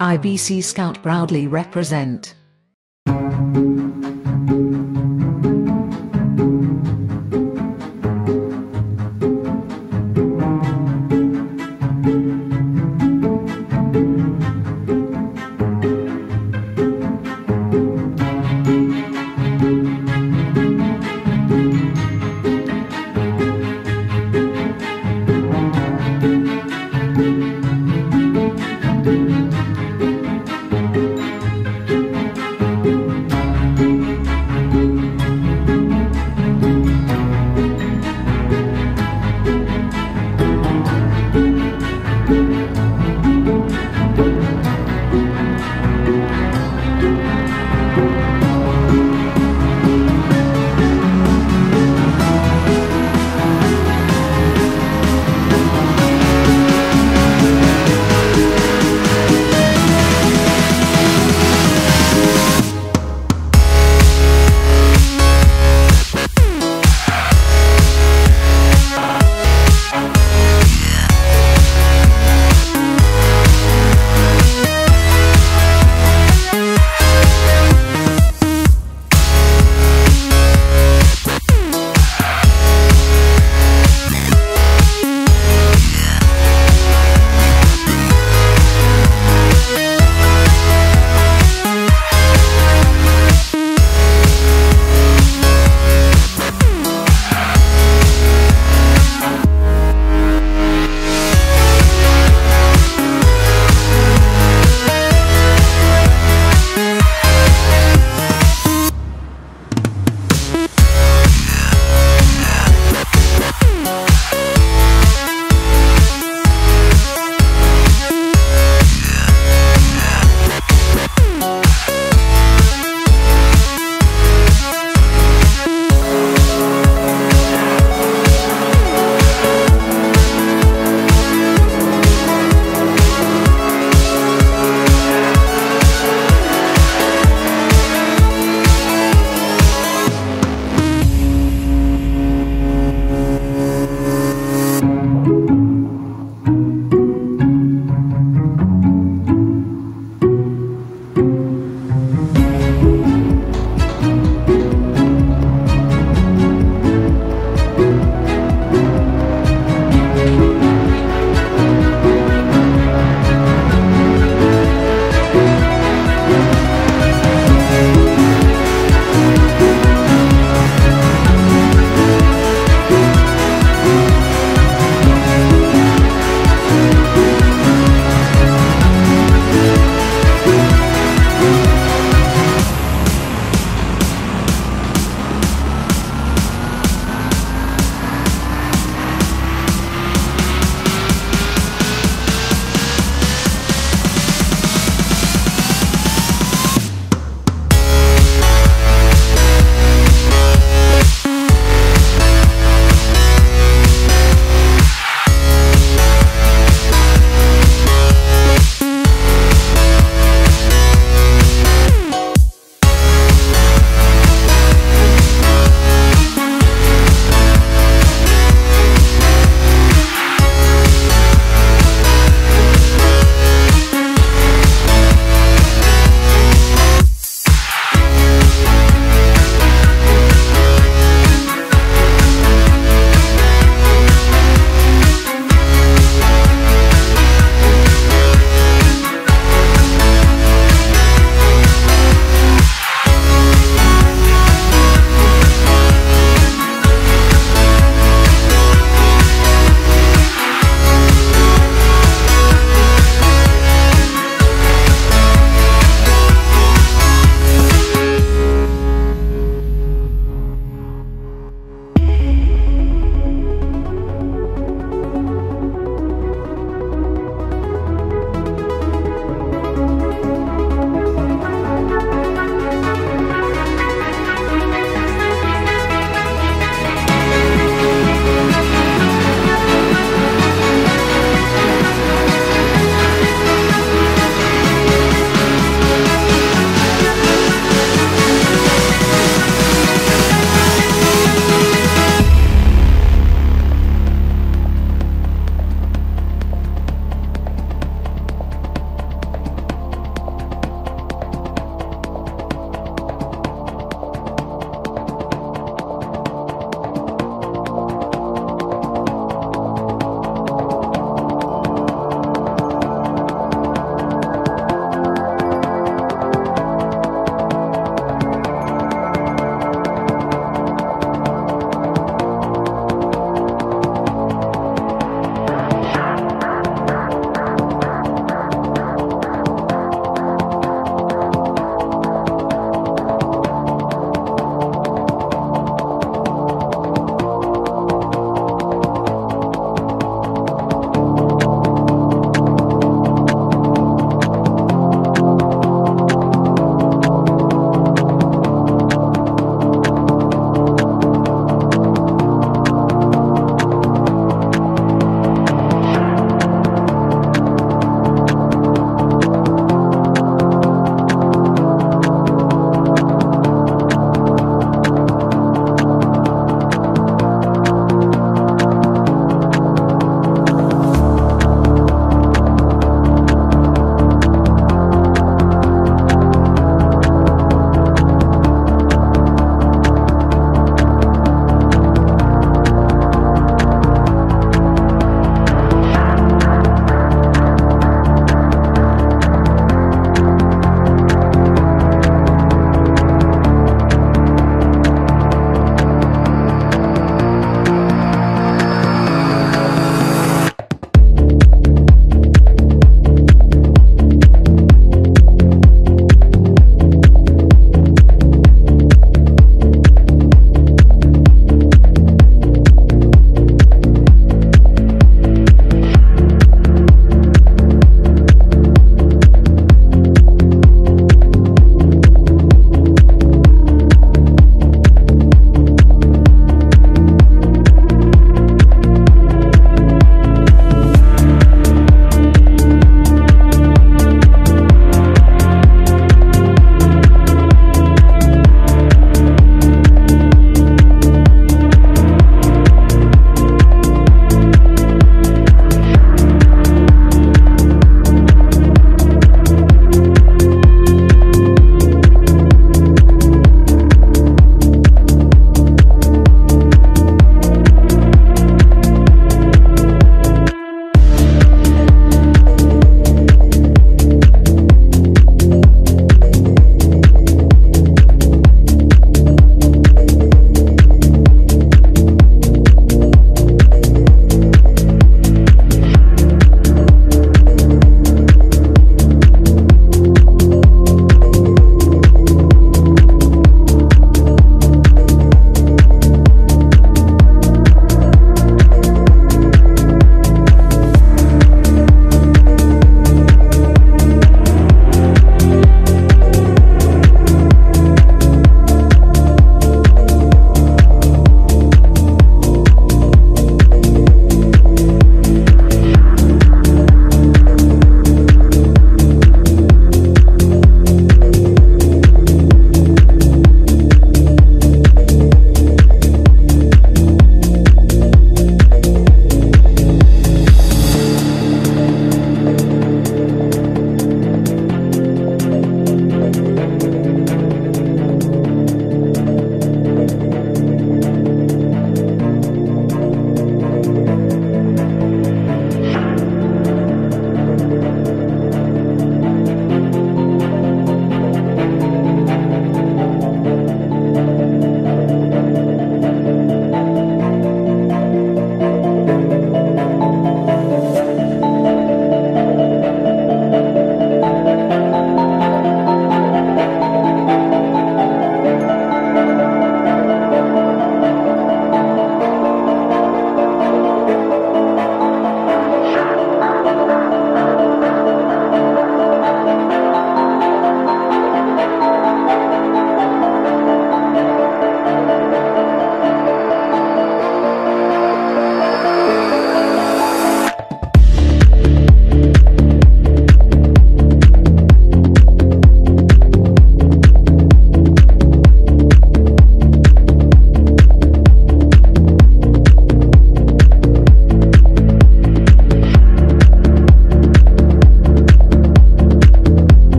IBC Scout proudly represent.